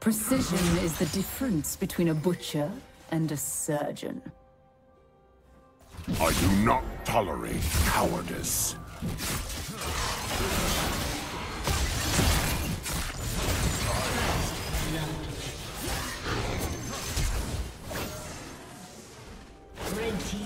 Precision is the difference between a butcher and a surgeon. I do not tolerate cowardice. Red team.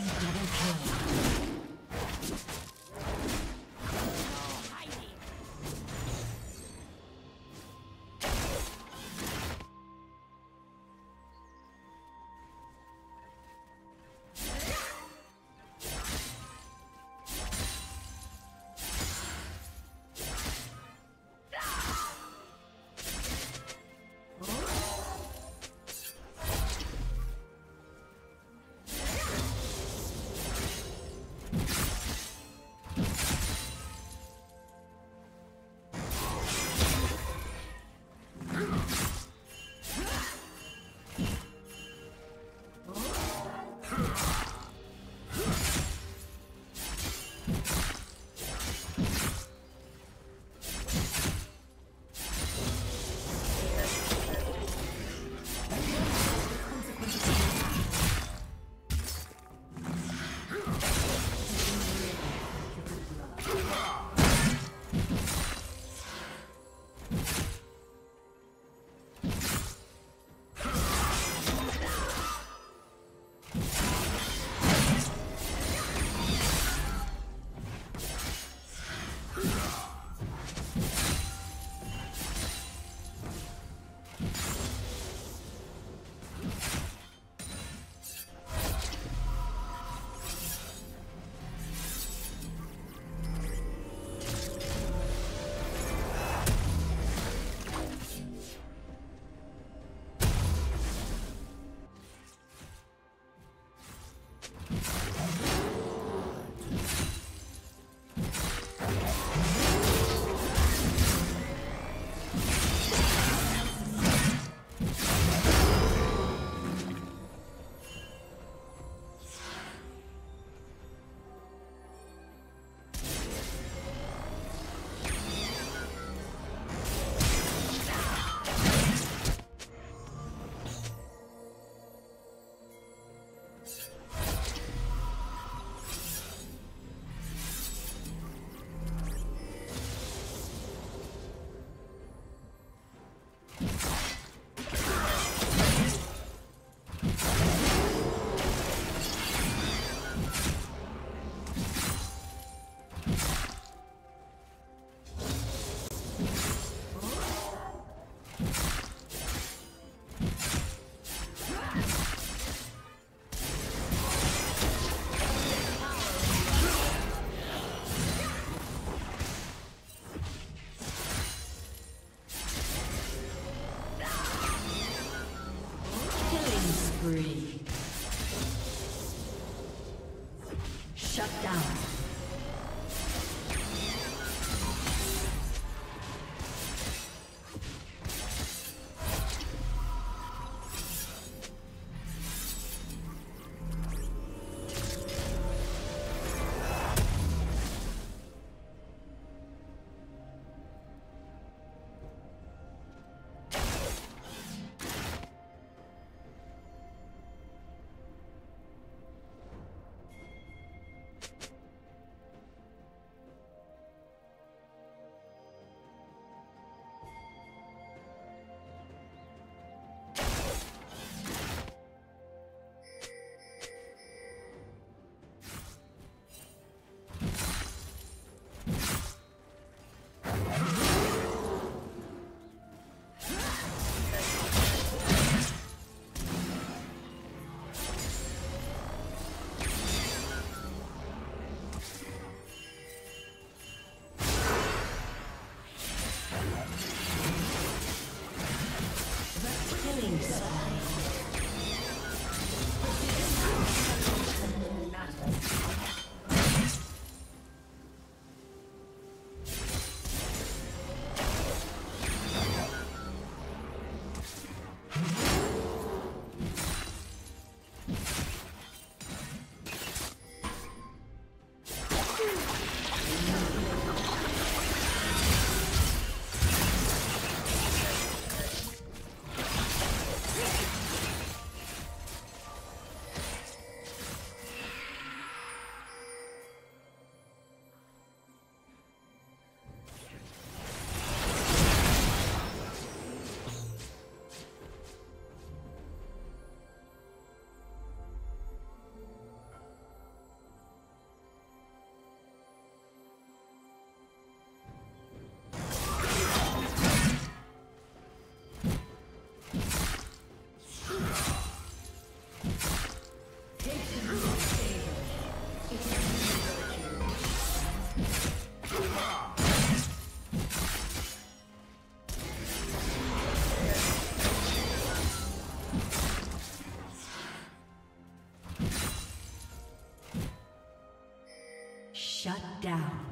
Shut down.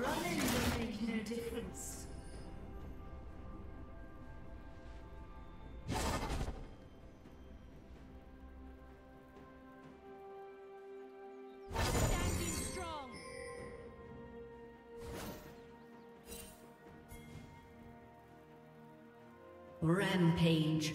Running will make no difference. Rampage.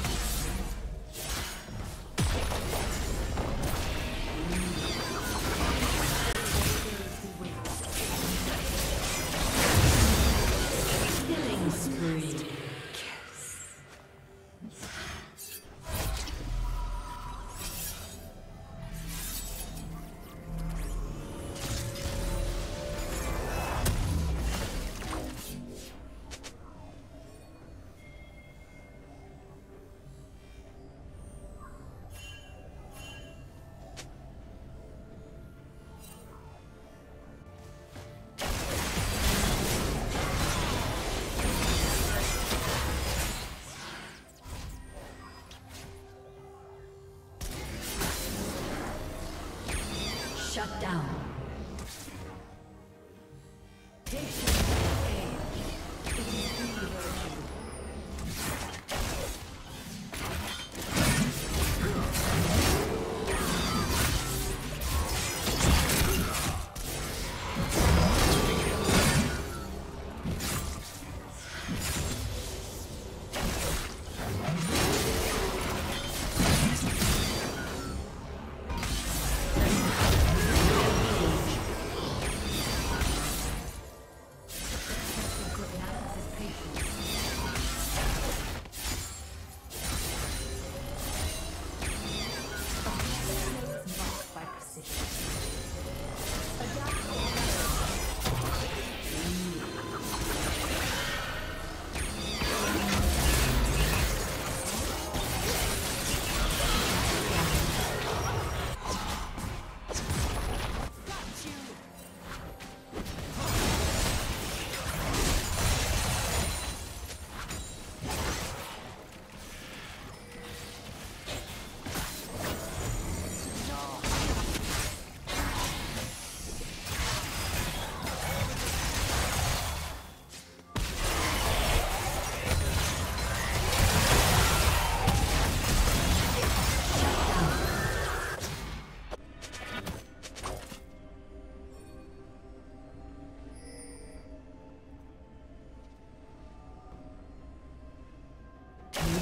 Shut down.